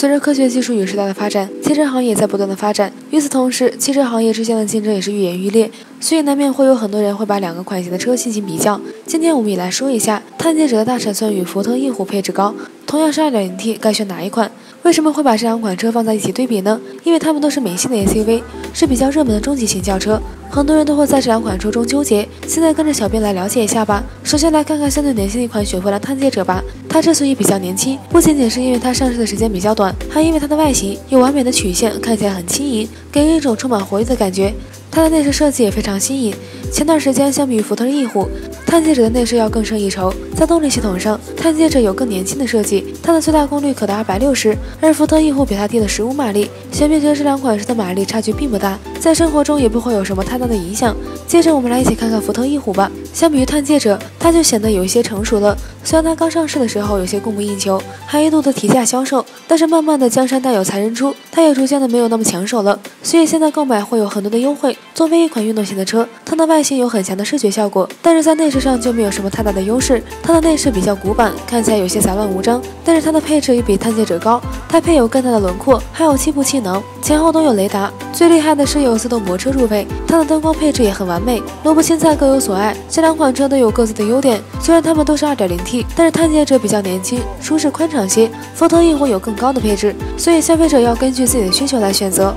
随着科学技术与时代的发展，汽车行业也在不断的发展。与此同时，汽车行业之间的竞争也是愈演愈烈，所以难免会有很多人会把两个款型的车进行比较。今天我们也来说一下，探界者的大尺寸与福特翼虎配置高，同样是 2.0T，该选哪一款？为什么会把这两款车放在一起对比呢？因为它们都是美系的 SUV，是比较热门的中级型轿车。很多人都会在这两款车中纠结。现在跟着小编来了解一下吧。首先来看看相对年轻的一款雪佛兰探界者吧。它之所以比较年轻，不仅仅是因为它上市的时间比较短，还因为它的外形有完美的曲线，看起来很轻盈，给人一种充满活力的感觉。它的内饰设计也非常新颖。前段时间，相比于福特翼虎，探界者的内饰要更胜一筹。在动力系统上，探界者有更年轻的设计，它的最大功率可达二百六十，而福特翼虎比它低了十五马力。小编觉得这两款车的马力差距并不大，在生活中也不会有什么太大的影响。接着我们来一起看看福特翼虎吧。相比于探界者，它就显得有一些成熟了。虽然它刚上市的时候有些供不应求，还一度的提价销售，但是慢慢的江山代有才人出，它也逐渐的没有那么抢手了。所以现在购买会有很多的优惠。作为一款运动型的车，它的外形有很强的视觉效果，但是在内饰上就没有什么太大的优势。它的内饰比较古板，看起来有些杂乱无章，但是它的配置也比探界者高。它配有更大的轮廓，还有七部气囊，前后都有雷达。最厉害的是有自动泊车入位，它的灯光配置也很完美。萝卜青菜各有所爱，这两款车都有各自的优点。虽然它们都是 2.0T，但是探界者比较年轻，舒适宽敞些；福特翼虎有更高的配置，所以消费者要根据自己的需求来选择。